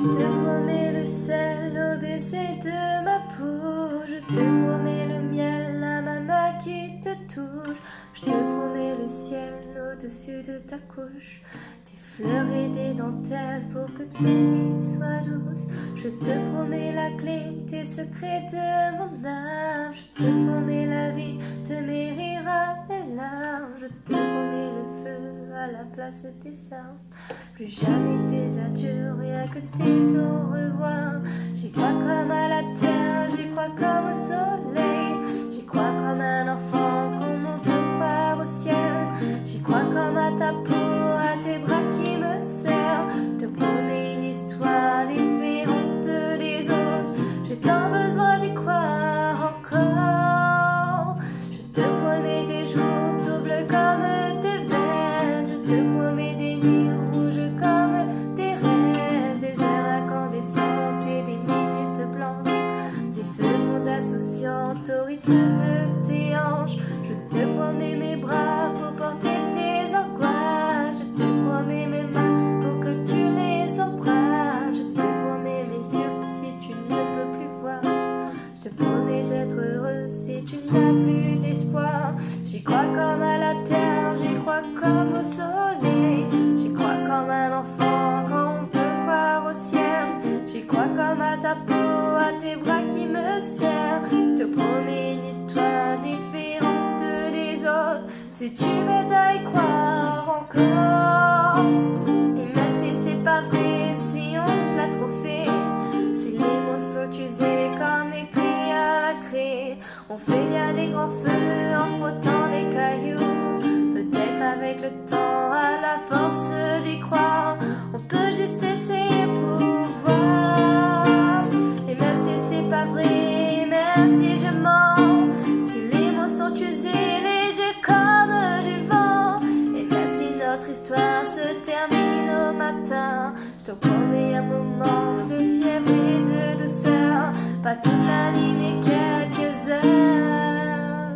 Je te promets le sel au baiser de ma peau. Je te promets le miel à ma main qui te touche. Je te promets le ciel au-dessus de ta couche. Des fleurs et des dentelles pour que tes nuits soient douces. Je te promets la clé des secrets de mon âme. Je te promets feu à la place des armes. Plus jamais tes adieux, rien que tes au revoir. J'y promets mes bras pour porter tes angoisses. Je te promets mes mains pour que tu les embrasses. Je te promets mes yeux si tu ne peux plus voir. Je te promets d'être heureux si tu n'as plus d'espoir. J'y crois comme à la terre, j'y crois comme au soleil. J'y crois comme un enfant Si tu m'aides à croire encore. Et même si c'est pas vrai, si on te l'a trop fait. Si les mots sont usés comme écrits à la craie. On fait bien des grands feux je te promets un moment de fièvre et de douceur, pas toute la nuit mais quelques heures.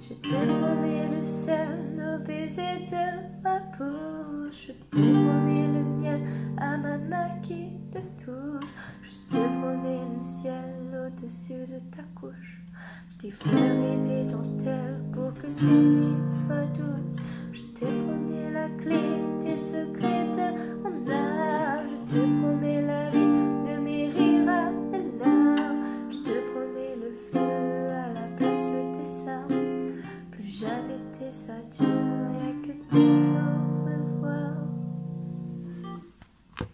Je te promets le sel au baiser de ma bouche. Je te promets le miel à ma main qui te touche. Je te promets le ciel au-dessus de ta couche. Des fleurs et des dents